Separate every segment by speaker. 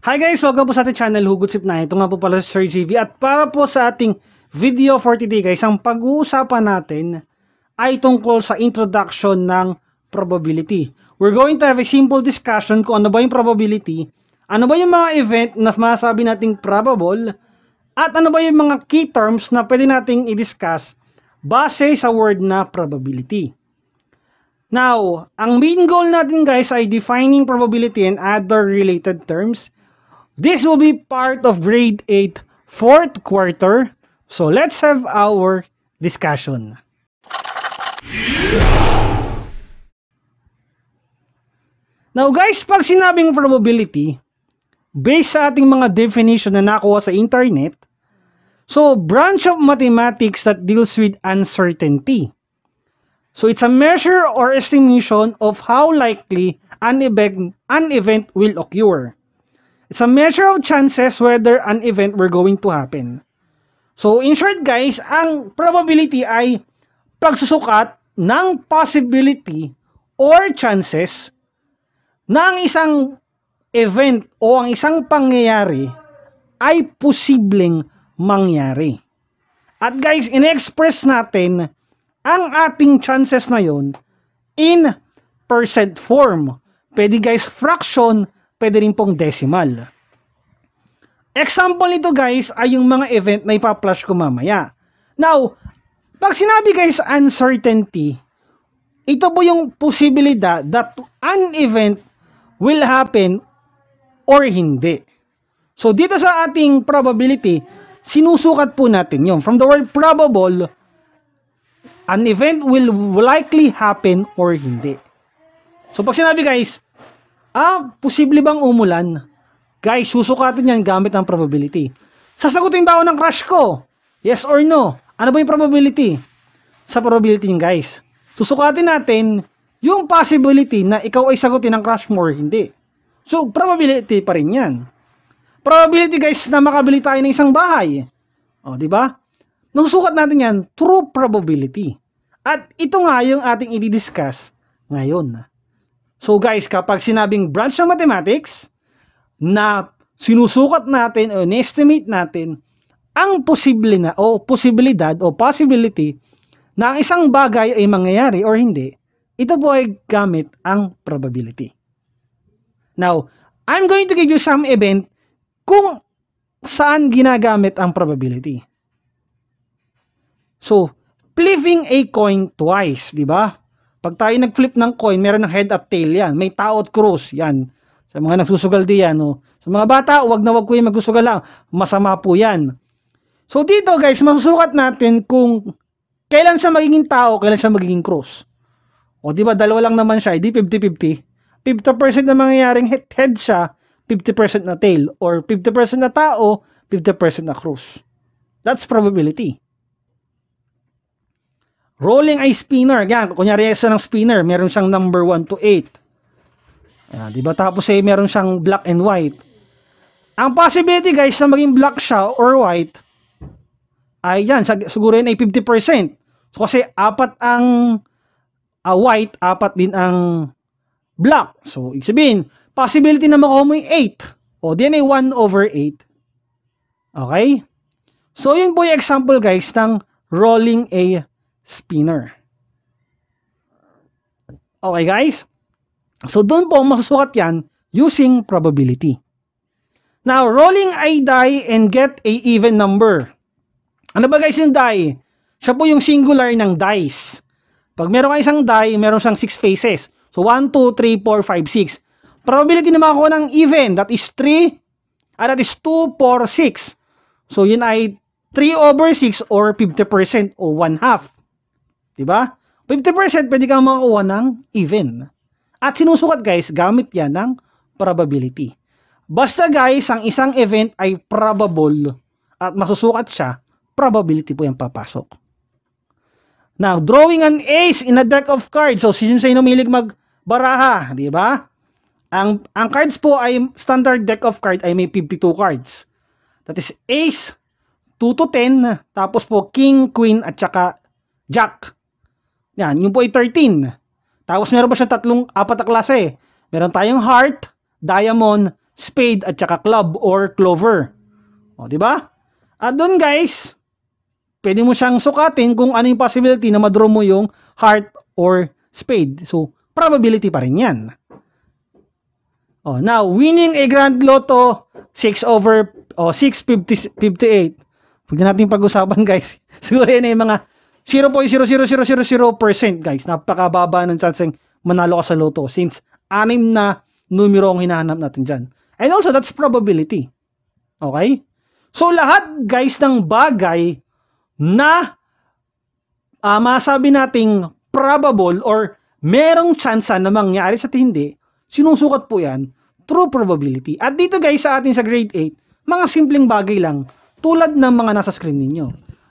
Speaker 1: Hi guys! Welcome po sa ating channel, Hugot Sip na. Ito nga po pala si Sir JV. At para po sa ating video for today guys, ang pag-uusapan natin ay tungkol sa introduction ng probability. We're going to have a simple discussion kung ano ba yung probability, ano ba yung mga event na masasabi nating probable, at ano ba yung mga key terms na pwede nating i-discuss base sa word na probability. Now, ang main goal natin guys ay defining probability and other related terms This will be part of grade 8 fourth quarter. So let's have our discussion. Now guys, pag sinabing probability, based sa ating mga definition na nakuha sa internet, so branch of mathematics that deals with uncertainty. So it's a measure or estimation of how likely an event, an event will occur. It's a measure of chances whether an event were going to happen. So, in short guys, ang probability ay pagsusukat ng possibility or chances na ang isang event o ang isang pangyayari ay posibleng mangyari. At guys, in-express natin ang ating chances na yon in percent form. Pwede guys, fraction, pwede rin pong decimal. Example nito guys ay yung mga event na ipa-flash ko mamaya. Now, pag sinabi guys uncertainty, ito po yung posibilidad that an event will happen or hindi. So dito sa ating probability, sinusukat po natin yung From the word probable, an event will likely happen or hindi. So pag sinabi guys, Ah, posible bang umulan? Guys, susukatin yan gamit ang probability. Sasagutin ba ako ng crush ko? Yes or no? Ano ba yung probability? Sa probability guys. Susukatin natin yung possibility na ikaw ay sagutin ng crush mo or hindi. So, probability pa rin yan. Probability guys na makabili tayo ng isang bahay. O, di ba? Nasusukat natin yan true probability. At ito nga yung ating i-discuss ngayon. So guys, kapag sinabing branch ng mathematics na sinusukat natin o estimate natin ang posible na o posibilidad o possibility na ang isang bagay ay mangyayari or hindi, ito po ay gamit ang probability. Now, I'm going to give you some event kung saan ginagamit ang probability. So, flipping a coin twice, di ba? Pag tayo nag-flip ng coin, meron ng head up tail yan. May tao at cross. Yan. Sa mga nagsusugal diyan. No? Sa mga bata, wag na wag ko yung magsusugal lang. Masama po yan. So dito guys, masusukat natin kung kailan siya magiging tao, kailan siya magiging cross. O di ba dalawa lang naman siya, hindi 50-50. 50% na mangyayaring head siya, 50% na tail. Or 50% na tao, 50% na cross. That's probability. Rolling eye spinner. Yan, kunyari isa ng spinner, meron siyang number 1 to 8. Yan, di ba? Tapos eh, meron siyang black and white. Ang possibility guys na maging black siya or white ay yan, siguro yun ay 50%. So kasi apat ang uh, white, apat din ang black. So, ibig sabihin, possibility na makuha mo yung 8. O, din ay 1 over 8. Okay? So, yun po yung example guys ng rolling a spinner. Okay guys? So doon po masusukat yan using probability. Now, rolling a die and get a even number. Ano ba guys yung die? Siya po yung singular ng dice. Pag meron ka isang die, meron siyang 6 faces. So 1, 2, 3, 4, 5, 6. Probability na makakuha ng even, that is 3, and that is 2, 4, 6. So yun ay 3 over 6 or 50% o 1 half. Diba? 50% pwede kang makakuha ng even. At sinusukat guys, gamit yan ng probability. Basta guys, ang isang event ay probable at masusukat siya, probability po yung papasok. Now, drawing an ace in a deck of cards. So, sino sa inyo milig magbaraha, di ba? Ang, ang cards po ay standard deck of card ay may 52 cards. That is ace, 2 to 10, tapos po king, queen, at saka jack. Yan, yung po ay 13. Tapos meron pa siya tatlong, apat na klase. Meron tayong heart, diamond, spade at saka club or clover. O, di ba? At doon guys, pwede mo siyang sukatin kung ano yung possibility na madraw mo yung heart or spade. So, probability pa rin yan. Oh, now, winning a Grand Lotto 6 over oh, 658. Huwag na natin pag-usapan guys. Siguro yan ay mga 0.00000% guys. Napakababa ng chance manalo ka sa loto since anim na numero ang hinahanap natin dyan. And also, that's probability. Okay? So, lahat guys ng bagay na uh, masabi nating probable or merong chance na mangyari sa hindi, sinusukat po yan true probability. At dito guys sa atin sa grade 8, mga simpleng bagay lang tulad ng mga nasa screen ninyo.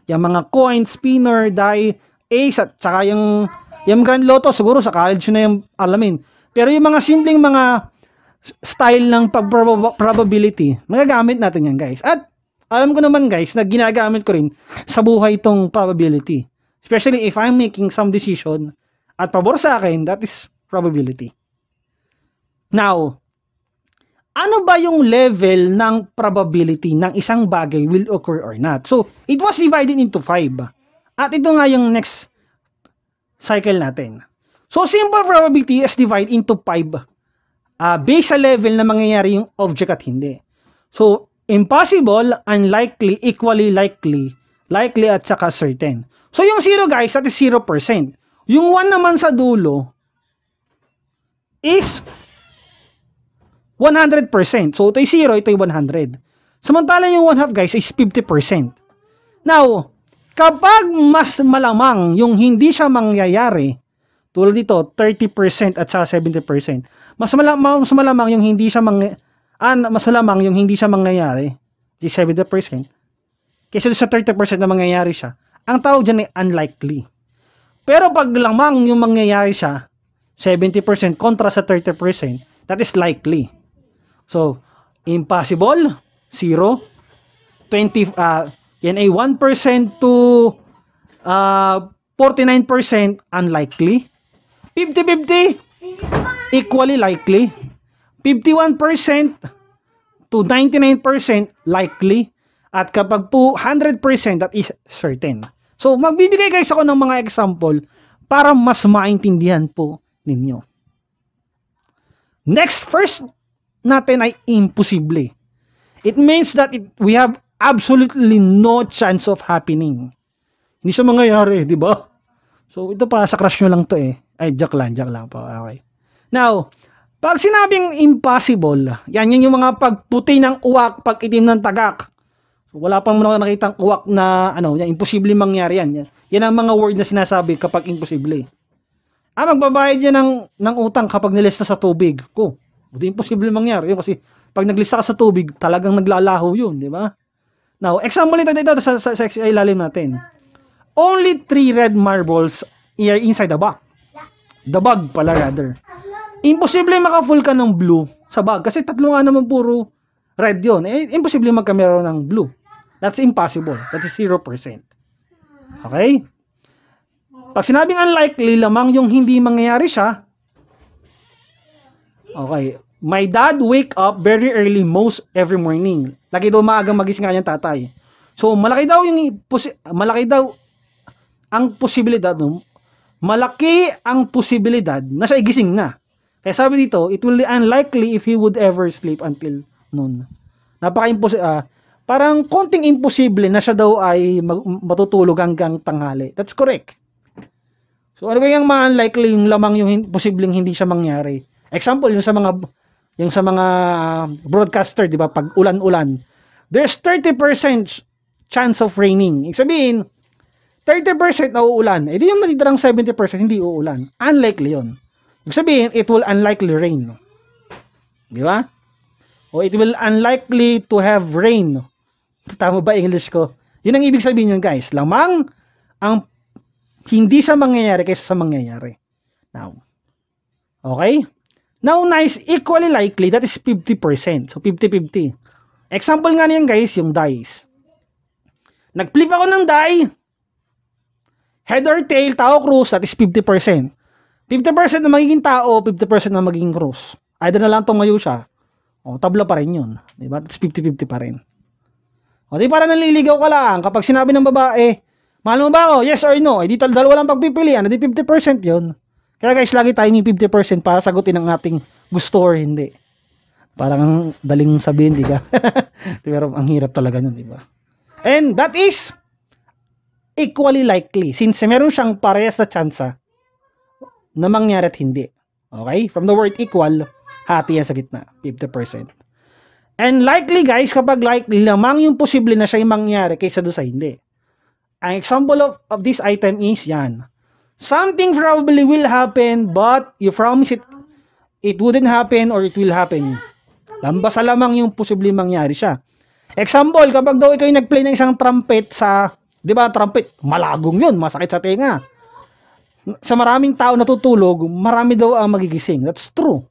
Speaker 1: Yung mga coin, spinner, die, ace at saka yung yung Grand Lotto siguro sa college na yung alamin. Pero yung mga simpleng mga style ng probability, magagamit natin yan guys. At alam ko naman guys na ginagamit ko rin sa buhay itong probability. Especially if I'm making some decision at pabor sa akin, that is probability. Now, ano ba yung level ng probability ng isang bagay will occur or not? So, it was divided into 5. At ito nga yung next cycle natin. So, simple probability is divided into 5 uh, based sa level na mangyayari yung object at hindi. So, impossible, unlikely, equally likely, likely at saka certain. So, yung 0 guys, that is 0%. Yung 1 naman sa dulo is 100%. So, ito ay 0, ito ay 100. Samantala yung 1 half guys is 50%. Now, kapag mas malamang yung hindi siya mangyayari, tulad dito, 30% at saka 70%, mas malamang, mas malamang yung hindi siya mangyayari, an mas lamang yung hindi siya mangyayari, di 70%, kaysa sa 30% na mangyayari siya, ang tawag dyan ay unlikely. Pero pag lamang yung mangyayari siya, 70% kontra sa 30%, that is likely. So, impossible, 0, 20, uh, yan ay 1% to uh, 49% unlikely, 50-50, equally likely, 51% to 99% likely. At kapag po 100% that is certain. So magbibigay guys ako ng mga example para mas maintindihan po ninyo. Next, first natin ay imposible. It means that it, we have absolutely no chance of happening. Hindi siya mangyayari, di ba? So, ito pa, sa crush nyo lang to eh. Ay, joke lang, joke lang po. Okay. Now, pag sinabing impossible, yan yan yung mga pagputi ng uwak, pag itim ng tagak. So, wala pang mga nakitang uwak na ano, yan, imposible mangyari yan. Yan ang mga word na sinasabi kapag imposible. Ah, magbabayad yan ng, ng utang kapag nilista sa tubig. Ko, buti imposible mangyari. Yun, kasi pag naglista ka sa tubig, talagang naglalaho yun, di ba? Now, example nito dito sa, sa, sa, ilalim natin. Only three red marbles are inside the bag. The bag pala rather imposible maka-full ka ng blue sa bag kasi tatlo nga naman puro red yon. Eh, imposible magkamera ng blue. That's impossible. That is 0%. Okay? Pag sinabing unlikely, lamang yung hindi mangyayari siya, okay, my dad wake up very early most every morning. Lagi daw maagang magising kanyang tatay. So, malaki daw yung, malaki daw ang posibilidad, no? malaki ang posibilidad na siya igising na. Kaya sabi dito, it will be unlikely if he would ever sleep until noon. Napaka-imposible, uh, parang konting imposible na siya daw ay matutulog hanggang tanghali. That's correct. So ano kayang mga unlikely yung lamang yung posibleng hindi siya mangyari? Example, yung sa mga yung sa mga broadcaster, di ba, pag ulan-ulan, there's 30% chance of raining. Ibig sabihin, 30% na uulan. Eh, di yung natitirang 70% hindi uulan. Unlikely yon Ibig sabihin, it will unlikely rain. Di ba? O it will unlikely to have rain. Tama ba English ko? Yun ang ibig sabihin yun guys. Lamang ang hindi sa mangyayari kaysa sa mangyayari. Now, okay? Now, nice, equally likely, that is 50%. So, 50-50. Example nga niyan guys, yung dice. Nag-flip ako ng die, head or tail, tao cruise, that is 50%. 50% na magiging tao, 50% na magiging cross. Either na lang tumayo siya. O, tabla pa rin yun. Di ba? It's 50-50 pa rin. O, di para naliligaw ka lang. Kapag sinabi ng babae, mahal mo ba ako? Yes or no? Eh, di tal dalawa lang pagpipilian. Di 50% yun. Kaya guys, lagi timing 50% para sagutin ang ating gusto or hindi. Parang daling sabihin, di ba? Pero ang hirap talaga nun, di ba? And that is equally likely since meron siyang parehas na tsansa na mangyari at hindi. Okay? From the word equal, hati yan sa gitna. 50%. And likely guys, kapag likely lamang yung posible na siya yung mangyari kaysa doon sa hindi. Ang example of, of this item is yan. Something probably will happen but you promise it it wouldn't happen or it will happen. Lambas sa lamang yung posibleng mangyari siya. Example, kapag daw ikaw yung nag-play ng isang trumpet sa, di ba, trumpet, malagong yun, masakit sa tenga. Sa maraming tao natutulog, marami daw ang magigising. That's true.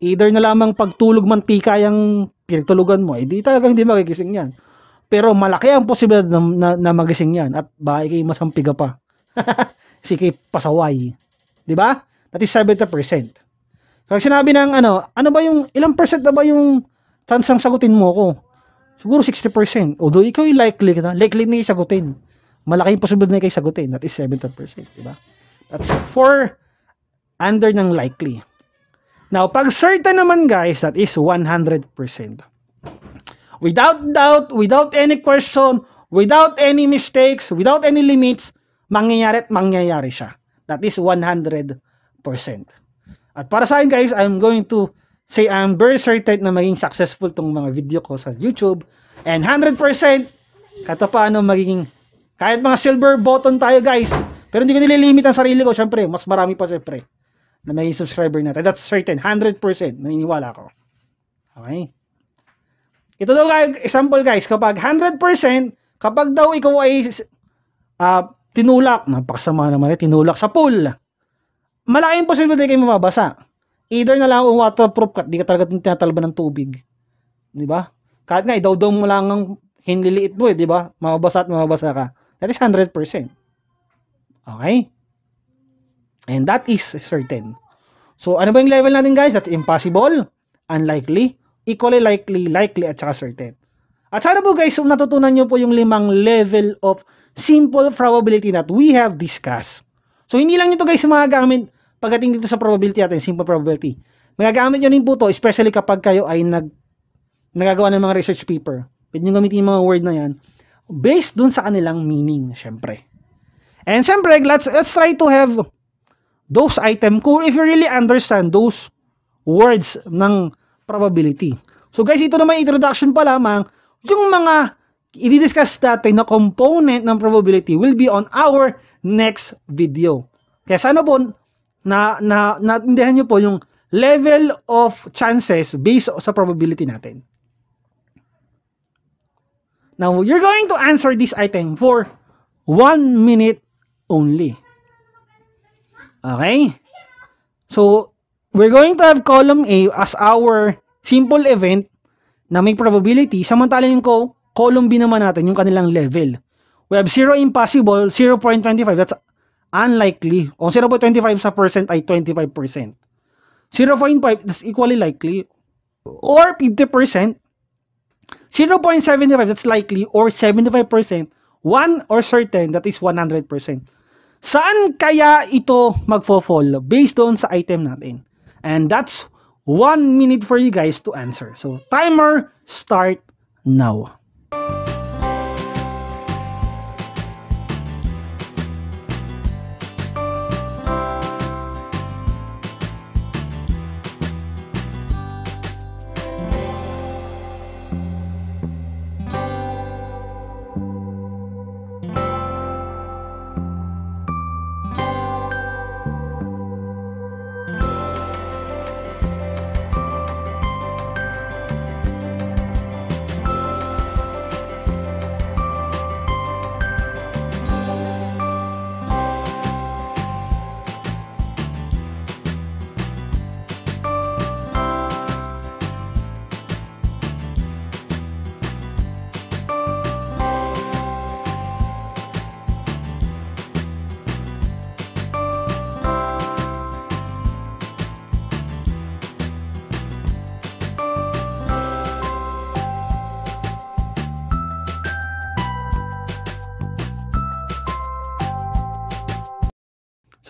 Speaker 1: Either na lamang pagtulog mantika yung pinagtulugan mo, hindi eh, talagang hindi magigising yan. Pero malaki ang posibilidad na, na, na magising yan at baka kayo masampiga pa. Sige, pasaway. Di ba? That is 70%. Kapag sinabi ng ano, ano ba yung, ilang percent na ba yung tansang sagutin mo ko? Siguro 60%. Although ikaw yung likely, ka, likely na sagutin. Malaki yung posibilidad na ikaw sagutin. That is 70%. Diba? That's for under ng likely. Now, pag certain naman guys, that is 100%. Without doubt, without any question, without any mistakes, without any limits, mangyayari at mangyayari siya. That is 100%. At para sa akin guys, I'm going to say I'm very certain na maging successful tong mga video ko sa YouTube. And 100% kata paano magiging kahit mga silver button tayo guys. Pero hindi ko nililimit ang sarili ko. Syempre, mas marami pa syempre na maging subscriber natin. That's certain. 100%. Naniniwala ako. Okay? Ito daw guys, example guys, kapag 100%, kapag daw ikaw ay uh, tinulak, napakasama naman eh, tinulak sa pool, malaking posibilidad kayo mababasa. Either na lang waterproof ka, di ka talaga tinatalba ng tubig. Di ba? Kahit nga, idaw-daw mo lang ang hinliliit mo eh, di ba? Mababasa at mababasa ka. That is 100%. Okay? And that is certain. So, ano ba yung level natin guys? That's impossible, unlikely, equally likely, likely, at saka certain. At sana po guys, natutunan nyo po yung limang level of simple probability that we have discussed. So, hindi lang ito guys magagamit pagdating dito sa probability natin, simple probability. Magagamit nyo rin po to, especially kapag kayo ay nag, nagagawa ng mga research paper. Pwede nyo gamitin yung mga word na yan based dun sa kanilang meaning, syempre. And syempre, let's, let's try to have those item kung if you really understand those words ng probability. So guys, ito naman introduction pa lamang, yung mga i-discuss natin na component ng probability will be on our next video. Kaya sana po na, na natindihan nyo po yung level of chances based sa probability natin. Now, you're going to answer this item for 1 minute only. Okay? So, we're going to have column A as our simple event na may probability. Samantala yung column B naman natin, yung kanilang level. We have 0 impossible, 0.25. That's unlikely. O 0.25 sa percent ay 25%. 0.5 that's equally likely. Or 50%. 0.75 that's likely. Or 75%. 1 or certain that is 100%. Saan kaya ito magfo-fall based on sa item natin? And that's 1 minute for you guys to answer. So timer start now.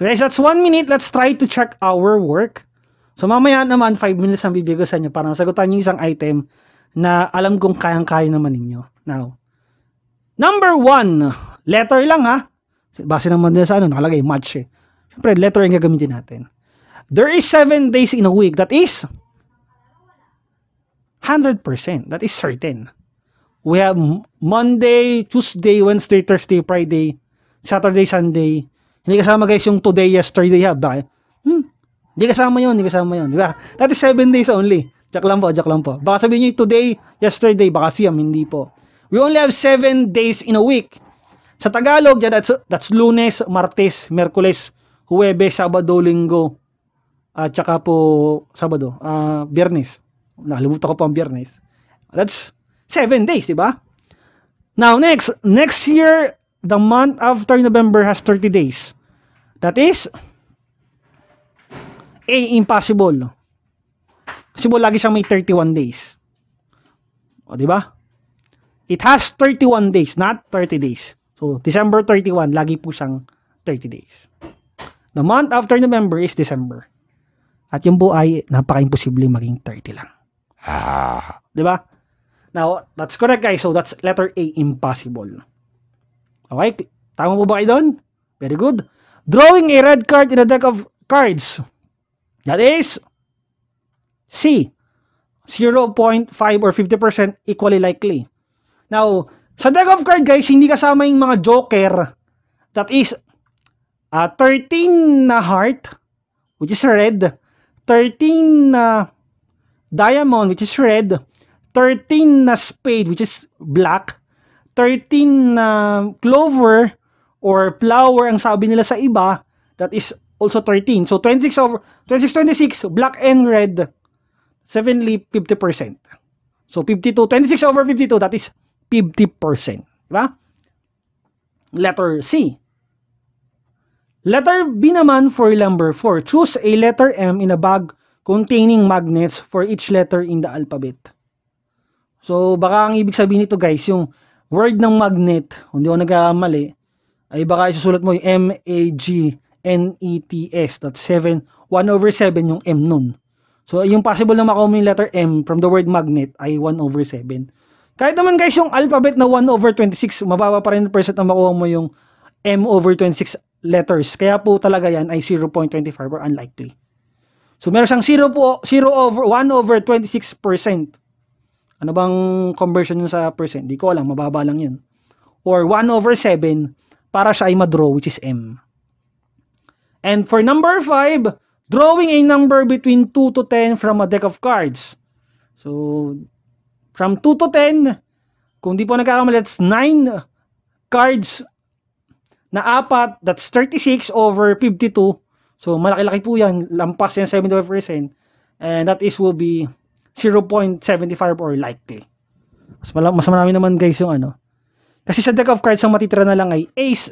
Speaker 1: So guys, that's 1 minute. Let's try to check our work. So mamaya naman, 5 minutes ang bibigay ko sa inyo para sagutan niyo isang item na alam kong kayang-kaya naman ninyo. Now, number 1, letter lang ha. Base naman din sa ano, nakalagay, match eh. Siyempre, letter ang gagamitin natin. There is 7 days in a week. That is 100%. That is certain. We have Monday, Tuesday, Wednesday, Thursday, Friday, Saturday, Sunday. Hindi kasama guys yung today, yesterday, ha. Bakit? Hmm, hindi kasama yun, hindi kasama yun. Di ba? That is 7 days only. Jack lang po, jack lang po. Baka sabihin nyo today, yesterday, baka siyam, hindi po. We only have 7 days in a week. Sa Tagalog, yeah, that's, that's lunes, martes, merkules, huwebes, sabado, linggo, at saka po sabado, uh, biyernes. Nakalimutan ko po ang biyernes. That's 7 days, di ba? Now, next, next year, the month after November has 30 days. That is A, impossible. Kasi po lagi siyang may 31 days. O, di ba? It has 31 days, not 30 days. So, December 31, lagi po siyang 30 days. The month after November is December. At yung po ay napaka-imposible maging 30 lang. Ah. Di ba? Now, that's correct guys. So, that's letter A, impossible. Okay? Tama po ba kayo doon? Very good. Drawing a red card in a deck of cards. That is C. 0.5 or 50% equally likely. Now, sa deck of card guys, hindi kasama yung mga joker. That is uh, 13 na heart, which is red. 13 na diamond, which is red. 13 na spade, which is black. 13 na clover or flower ang sabi nila sa iba, that is also 13. So 26 over 26 26 black and red 7ly 50%. So 52 26 over 52 that is 50%, di ba? Letter C. Letter B naman for number 4. Choose a letter M in a bag containing magnets for each letter in the alphabet. So baka ang ibig sabihin nito guys, yung word ng magnet, hindi ako nagkamali, ay baka isusulat mo yung M-A-G N-E-T-S. That's 7. 1 over 7 yung M nun. So, yung possible na makuha mo yung letter M from the word magnet ay 1 over 7. Kahit naman guys, yung alphabet na 1 over 26, mababa pa rin percent na makuha mo yung M over 26 letters. Kaya po talaga yan ay 0.25 or unlikely. So, meron siyang 0 po, 0 over, 1 over 26%. Ano bang conversion sa percent? Di ko alam, mababa lang yun. Or 1 over 7 para siya ay madraw which is M. And for number 5, drawing a number between 2 to 10 from a deck of cards. So, from 2 to 10, kung di po nagkakamali, that's 9 cards na apat, that's 36 over 52. So, malaki-laki po yan. Lampas yan 75%. And that is will be 0.75 or likely. Mas, mas marami naman guys yung ano. Kasi sa deck of cards, ang matitira na lang ay ace,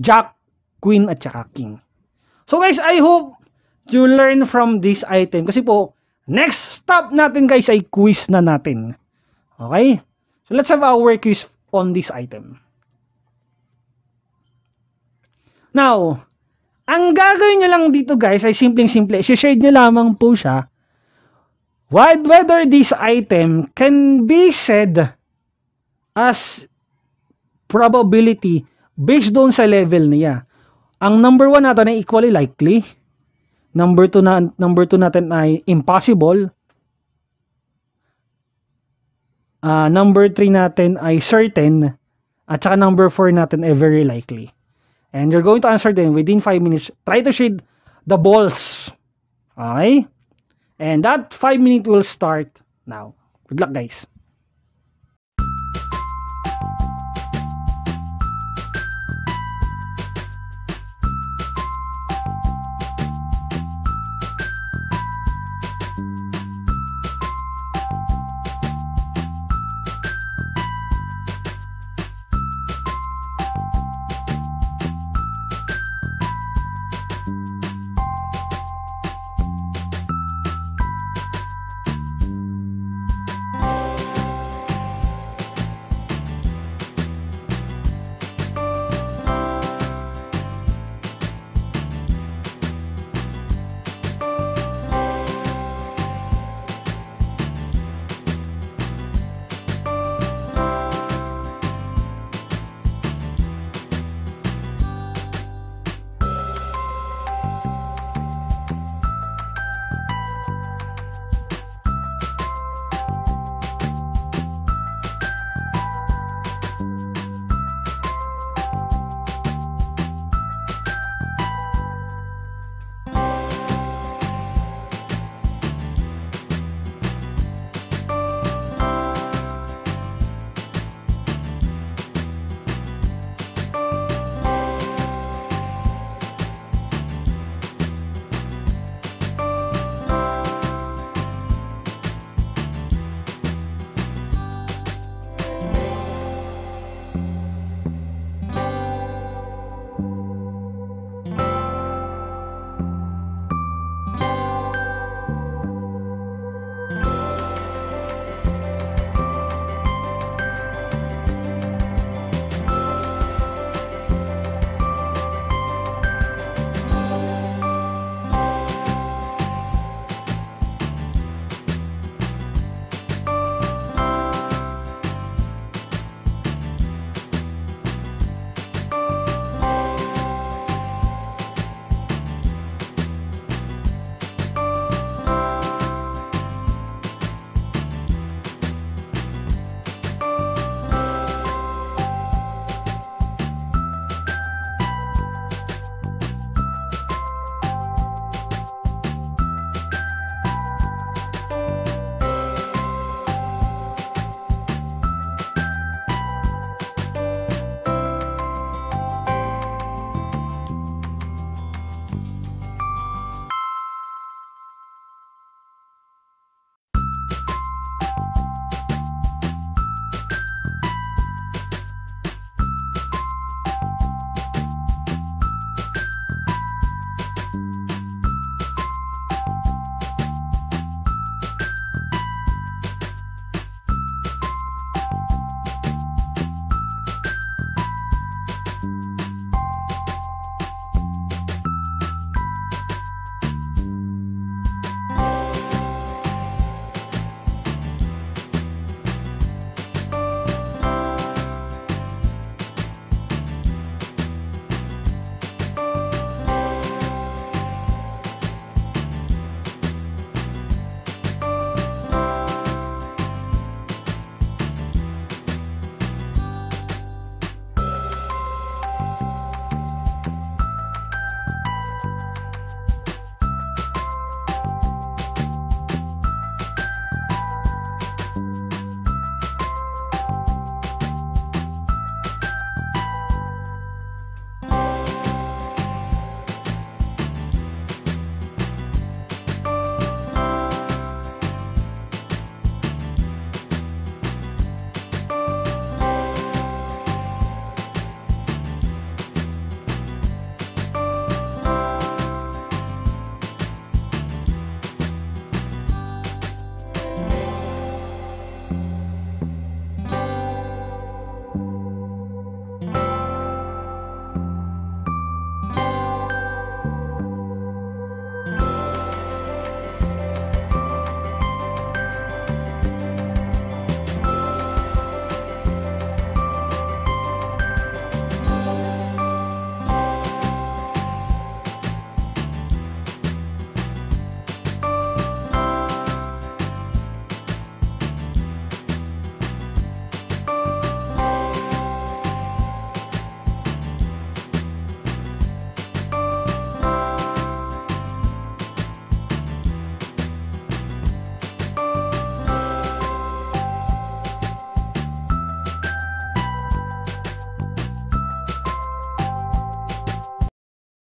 Speaker 1: jack, queen, at saka king. So guys, I hope you learn from this item. Kasi po, next stop natin guys ay quiz na natin. Okay? So let's have our quiz on this item. Now, ang gagawin nyo lang dito guys ay simpleng-simple. I-shade nyo lamang po siya. Whether this item can be said as probability based doon sa level niya. Ang number 1 natin ay equally likely. Number 2 na number 2 natin ay impossible. Uh, number 3 natin ay certain. At saka number 4 natin ay very likely. And you're going to answer them within 5 minutes. Try to shade the balls. Okay? And that 5 minute will start now. Good luck guys.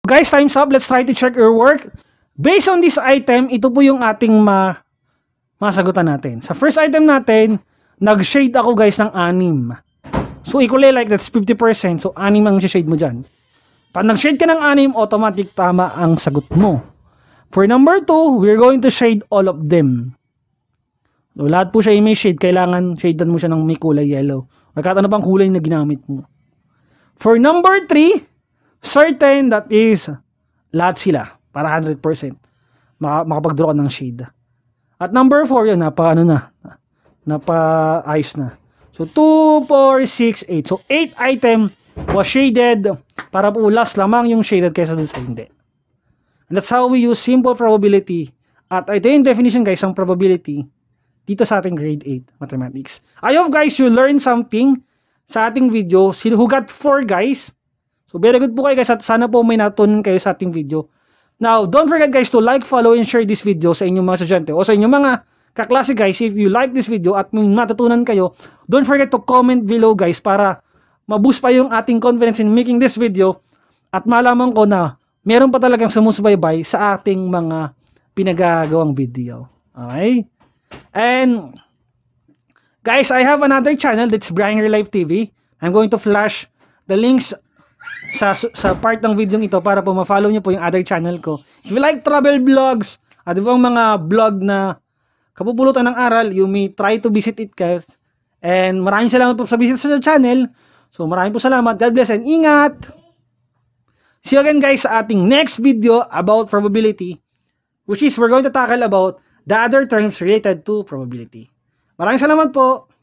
Speaker 1: Guys, time's up. Let's try to check your work. Based on this item, ito po yung ating ma masagutan natin. Sa first item natin, nag-shade ako guys ng anim. So, equally like that's 50%. So, anim ang shade mo dyan. Pag nag-shade ka ng anim, automatic tama ang sagot mo. For number 2, we're going to shade all of them. So, lahat po siya may shade. Kailangan shadean mo siya ng may kulay yellow. Or kahit ano pang kulay na ginamit mo. For number 3, certain that is lahat sila para 100% maka, makapag-draw ka ng shade. At number 4, yun, napa ano na, napa ayos na. So 2, 4, 6, 8. So 8 item was shaded para po last lamang yung shaded kaysa dun sa hindi. And that's how we use simple probability. At ito yung definition guys ng probability dito sa ating grade 8 mathematics. I hope guys you learned something sa ating video. Sino who got 4 guys? So very good po kayo guys at sana po may natutunan kayo sa ating video. Now, don't forget guys to like, follow, and share this video sa inyong mga estudyante o sa inyong mga kaklase guys. If you like this video at may matutunan kayo, don't forget to comment below guys para ma-boost pa yung ating confidence in making this video at malaman ko na meron pa talagang sumusubaybay sa ating mga pinagagawang video. Okay? And guys, I have another channel that's Brian Real Life TV. I'm going to flash the links sa sa part ng video ito para po ma-follow niyo po yung other channel ko. If you like travel vlogs, at ibang mga vlog na kapupulutan ng aral, you may try to visit it guys. And maraming salamat po sa visit sa channel. So maraming po salamat. God bless and ingat! See you again guys sa ating next video about probability which is we're going to tackle about the other terms related to probability. Maraming salamat po!